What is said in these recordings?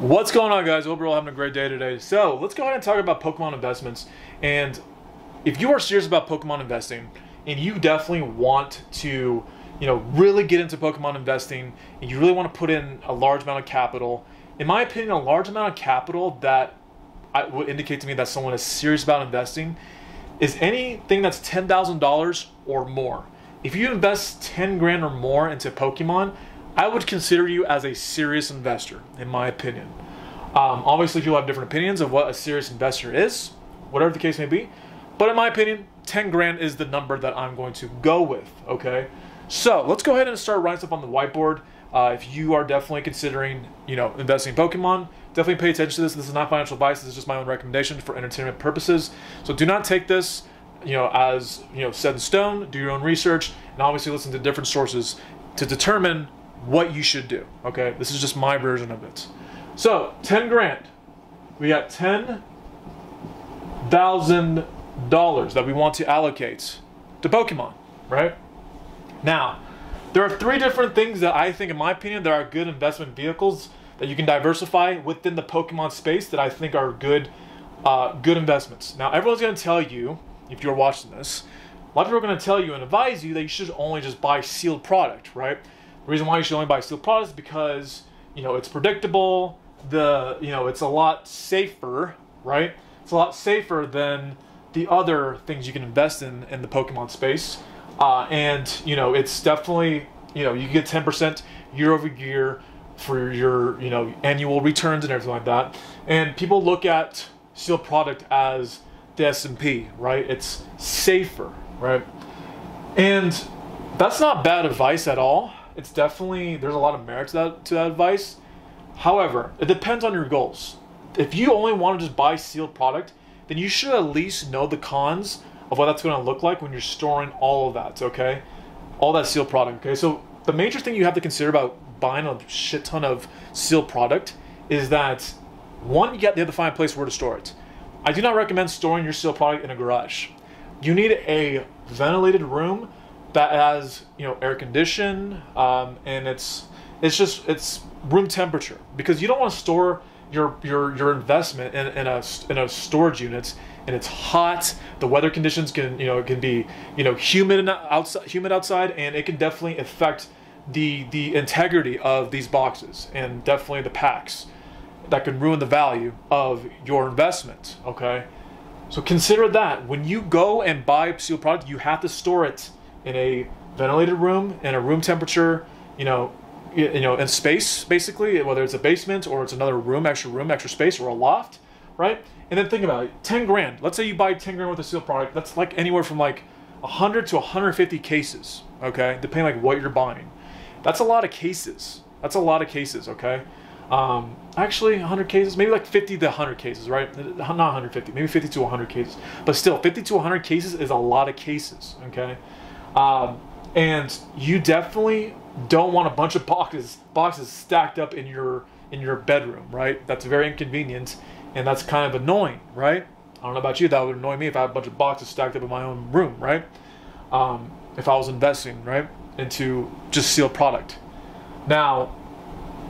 What's going on, guys? Hope you're all having a great day today. So, let's go ahead and talk about Pokemon investments. And if you are serious about Pokemon investing, and you definitely want to, you know, really get into Pokemon investing, and you really want to put in a large amount of capital, in my opinion, a large amount of capital that I, would indicate to me that someone is serious about investing is anything that's ten thousand dollars or more. If you invest ten grand or more into Pokemon, I would consider you as a serious investor, in my opinion. Um, obviously, people have different opinions of what a serious investor is, whatever the case may be. But in my opinion, 10 grand is the number that I'm going to go with, okay? So let's go ahead and start writing stuff on the whiteboard. Uh, if you are definitely considering, you know, investing in Pokemon, definitely pay attention to this. This is not financial advice. This is just my own recommendation for entertainment purposes. So do not take this, you know, as you know, set in stone. Do your own research, and obviously listen to different sources to determine what you should do. Okay, this is just my version of it. So, 10 grand. We got $10,000 that we want to allocate to Pokemon, right? Now, there are three different things that I think, in my opinion, there are good investment vehicles that you can diversify within the Pokemon space that I think are good, uh, good investments. Now, everyone's going to tell you, if you're watching this, a lot of people are going to tell you and advise you that you should only just buy sealed product, right? The reason why you should only buy sealed products is because you know it's predictable. The you know it's a lot safer, right? It's a lot safer than the other things you can invest in in the Pokemon space. Uh, and you know it's definitely you know you get 10% year over year for your you know annual returns and everything like that. And people look at sealed product as the S&P, right? It's safer, right? And that's not bad advice at all it's definitely there's a lot of merit to that to that advice. However, it depends on your goals. If you only want to just buy sealed product, then you should at least know the cons of what that's going to look like when you're storing all of that. Okay, all that sealed product. Okay, so the major thing you have to consider about buying a shit ton of sealed product is that one, you get have to find a place where to store it. I do not recommend storing your sealed product in a garage. You need a ventilated room that has you know air condition um, and it's it's just it's room temperature. Because you don't want to store your your your investment in, in a in a storage unit and it's hot the weather conditions can you know it can be you know humid outside humid outside and it can definitely affect the the integrity of these boxes and definitely the packs that can ruin the value of your investment okay? So consider that. When you go and buy a sealed product you have to store it in a ventilated room in a room temperature, you know, you, you know, in space basically, whether it's a basement or it's another room, extra room, extra space, or a loft, right? And then think about it, ten grand. Let's say you buy ten grand worth of sealed product. That's like anywhere from like hundred to 150 cases, okay, depending like what you're buying. That's a lot of cases. That's a lot of cases, okay. Um, actually, 100 cases, maybe like 50 to 100 cases, right? Not 150, maybe 50 to 100 cases. But still, 50 to 100 cases is a lot of cases, okay? Um, and you definitely don't want a bunch of boxes boxes stacked up in your in your bedroom, right? That's very inconvenient, and that's kind of annoying, right? I don't know about you, that would annoy me if I had a bunch of boxes stacked up in my own room, right? Um, if I was investing, right, into just sealed product. Now,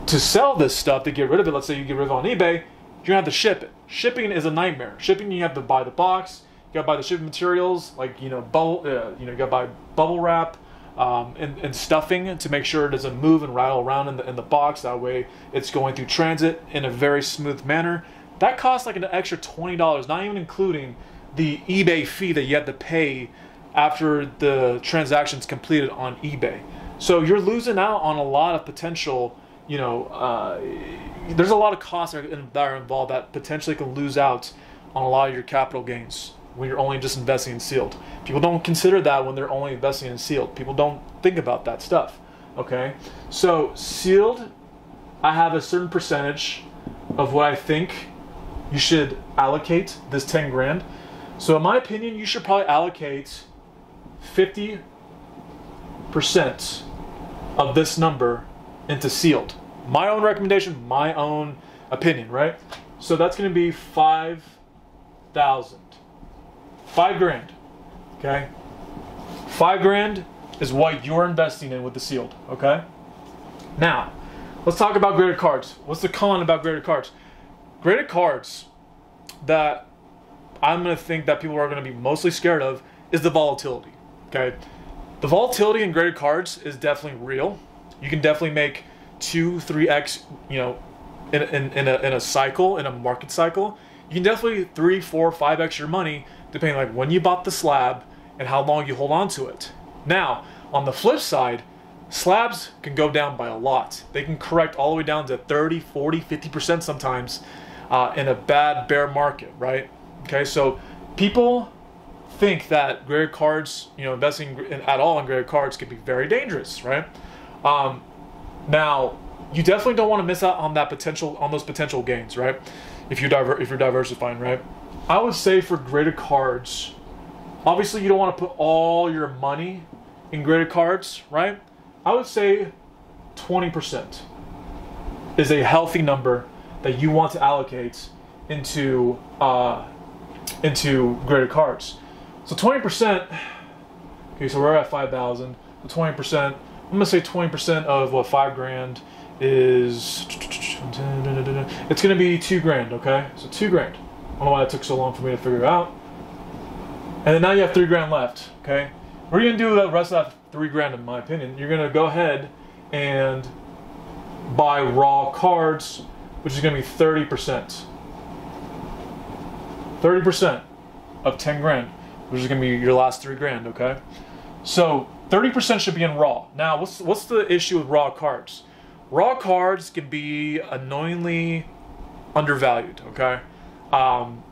to sell this stuff, to get rid of it, let's say you get rid of it on eBay, you're gonna have to ship it. Shipping is a nightmare. Shipping, you have to buy the box, you gotta buy the shipping materials, like you know, bubble, uh, you know, you gotta buy bubble wrap um, and, and, stuffing to make sure it doesn't move and rattle around in the in the box. That way, it's going through transit in a very smooth manner. That costs like an extra twenty dollars, not even including the eBay fee that you have to pay after the transaction's completed on eBay. So you're losing out on a lot of potential. You know, uh, there's a lot of costs that are involved that potentially can lose out on a lot of your capital gains when you're only just investing in sealed. People don't consider that when they're only investing in sealed. People don't think about that stuff. Okay? So, sealed, I have a certain percentage of what I think you should allocate this 10 grand. So, in my opinion, you should probably allocate 50% of this number into sealed. My own recommendation, my own opinion, right? So that's going to be 5,000. Five grand. Okay? Five grand is what you're investing in with the sealed. Okay? Now, let's talk about graded cards. What's the con about graded cards? Graded cards that I'm going to think that people are going to be mostly scared of is the volatility. Okay, the volatility in graded cards is definitely real. You can definitely make two, three x, you know, in, in, in, a, in a cycle, in a market cycle. You can definitely three, four, five x your money depending like when you bought the slab and how long you hold on to it. Now, on the flip side, slabs can go down by a lot. They can correct all the way down to 30, 40, 50% sometimes uh, in a bad bear market, right? Okay, so people think that graded cards, you know, investing in, at all in graded cards can be very dangerous, right? Um, now, you definitely don't want to miss out on that potential, on those potential gains, right? If you diver, if you're diversifying, right? I would say for graded cards, obviously you don't want to put all your money in graded cards, right? I would say 20% is a healthy number that you want to allocate into uh, into graded cards. So 20%, okay, so we're at 5,000. So 20%, I'm gonna say 20% of what, five grand is, it's gonna be two grand, okay? So two grand. I don't know why it took so long for me to figure out. And then now you have three grand left, okay? What are you gonna do with the rest of that three grand, in my opinion? You're gonna go ahead and buy raw cards, which is gonna be 30%. 30% of 10 grand which is to be your last three grand, okay? So 30% should be in raw. Now, what's what's the issue with raw cards? Raw cards can be annoyingly undervalued, okay? Um,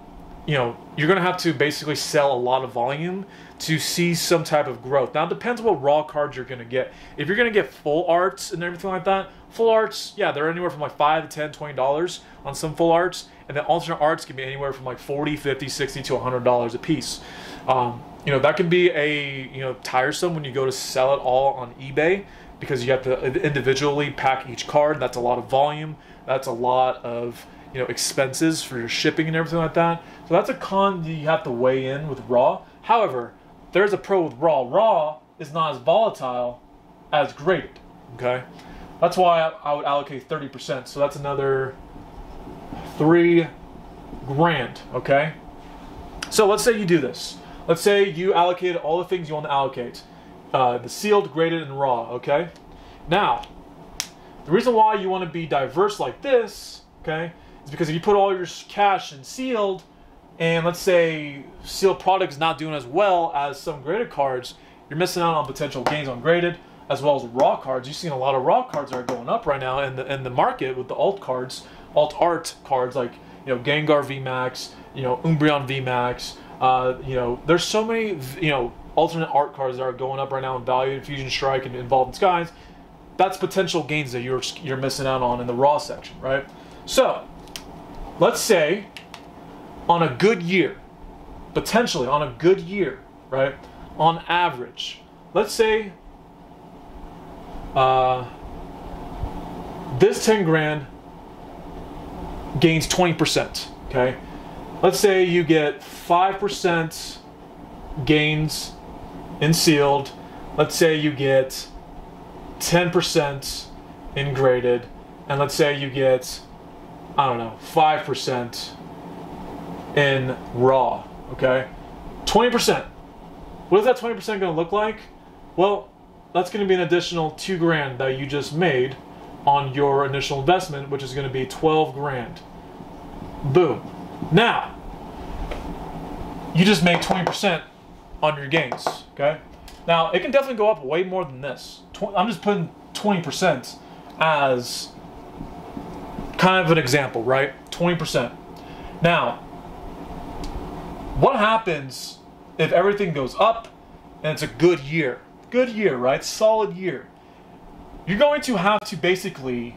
you know, you're going to have to basically sell a lot of volume to see some type of growth. Now, it depends what raw cards you're going to get. If you're going to get full arts and everything like that, full arts, yeah, they're anywhere from like 5 to 10, 20 dollars on some full arts, and then alternate arts can be anywhere from like 40, 50, 60 to 100 dollars a piece. Um, you know that can be a you know tiresome when you go to sell it all on eBay because you have to individually pack each card. That's a lot of volume. That's a lot of you know expenses for your shipping and everything like that. So that's a con you have to weigh in with raw. However, there's a pro with raw. Raw is not as volatile as graded. Okay, that's why I would allocate 30%. So that's another three grand. Okay, so let's say you do this. Let's say you allocated all the things you want to allocate. Uh, the sealed, graded, and raw, okay? Now, the reason why you want to be diverse like this, okay, is because if you put all your cash in sealed, and let's say sealed product is not doing as well as some graded cards, you're missing out on potential gains on graded as well as raw cards. You've seen a lot of raw cards that are going up right now in the in the market with the alt cards, alt art cards like you know Gengar VMAX, you know Umbreon VMAX, uh, you know, there's so many, you know, alternate art cards that are going up right now in value, Fusion Strike, and Evolving Skies. That's potential gains that you're you're missing out on in the raw section, right? So, let's say on a good year, potentially on a good year, right? On average, let's say uh, this 10 grand gains 20%, okay? let's say you get 5% gains in sealed. Let's say you get 10% in graded. And let's say you get, I don't know, 5% in raw. Okay? 20%. What is that 20% going to look like? Well, that's going to be an additional two grand that you just made on your initial investment, which is going to be 12 grand. Boom. Now, you just make 20% on your gains, okay? Now, it can definitely go up way more than this. I'm just putting 20% as kind of an example, right? 20%. Now, what happens if everything goes up and it's a good year? Good year, right? Solid year. You're going to have to basically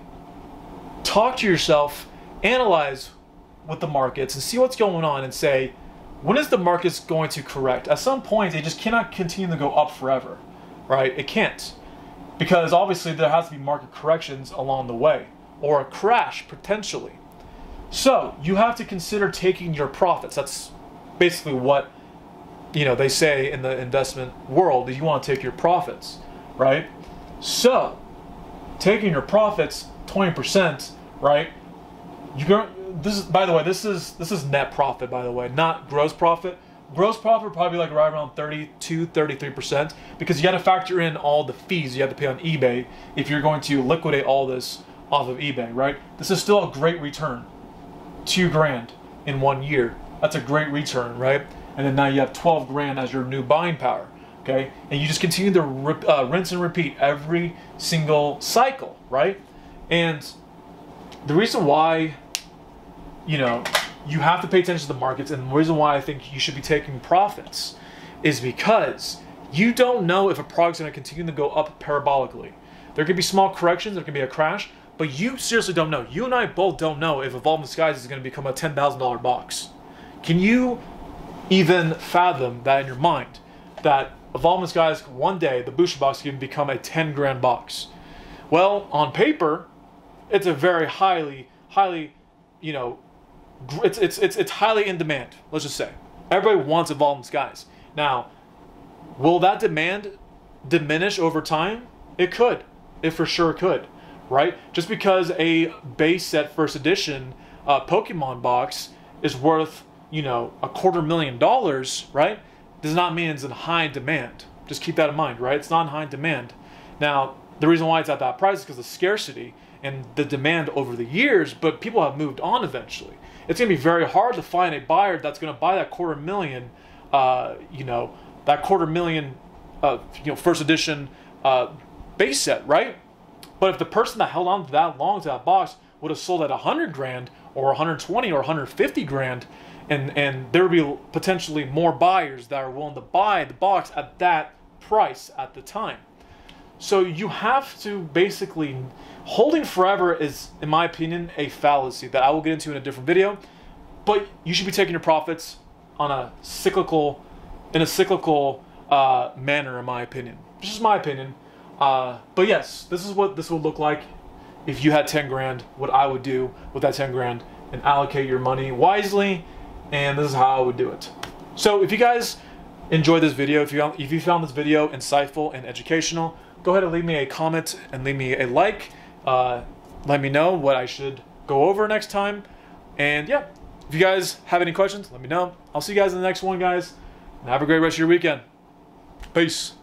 talk to yourself, analyze with the markets, and see what's going on and say, when is the market going to correct? At some point, it just cannot continue to go up forever, right? It can't. Because obviously there has to be market corrections along the way, or a crash potentially. So you have to consider taking your profits. That's basically what you know they say in the investment world you want to take your profits, right? So taking your profits 20%, right? You go this is by the way, this is this is net profit by the way, not gross profit. Gross profit probably like right around 32, 33% because you got to factor in all the fees you have to pay on eBay if you're going to liquidate all this off of eBay, right? This is still a great return. 2 grand in 1 year. That's a great return, right? And then now you have 12 grand as your new buying power, okay? And you just continue to rip, uh, rinse and repeat every single cycle, right? And the reason why you know, you have to pay attention to the markets, and the reason why I think you should be taking profits is because you don't know if a product's going to continue to go up parabolically. There could be small corrections, there could be a crash, but you seriously don't know. You and I both don't know if Evolving Skies is going to become a $10,000 box. Can you even fathom that in your mind? That Evolving Skies, one day, the booster box can become a 10 grand box. Well, on paper, it's a very highly, highly, you know, it's it's it's it's highly in demand. Let's just say everybody wants Evolving Skies. Now, will that demand diminish over time? It could. It for sure could. Right? Just because a base set first edition uh, Pokemon box is worth you know a quarter million dollars, right? Does not mean it's in high demand. Just keep that in mind, right? It's not in high demand. Now, the reason why it's at that price is because of scarcity and the demand over the years, but people have moved on eventually it's going to be very hard to find a buyer that's going to buy that quarter million, uh, you know, that quarter million, uh, you know, first edition uh, base set, right? But if the person that held on to that long to that box would have sold at 100 grand or 120 or 150 grand, and, and there would be potentially more buyers that are willing to buy the box at that price at the time. So you have to basically holding forever is, in my opinion, a fallacy that I will get into in a different video. But you should be taking your profits on a cyclical, in a cyclical uh, manner, in my opinion. This is my opinion. Uh, but yes, this is what this would look like if you had 10 grand. What I would do with that 10 grand and allocate your money wisely. And this is how I would do it. So if you guys enjoyed this video, if you if you found this video insightful and educational, go ahead and leave me a comment and leave me a like. Uh, let me know what I should go over next time. And yeah, if you guys have any questions, let me know. I'll see you guys in the next one, guys. And have a great rest of your weekend. Peace.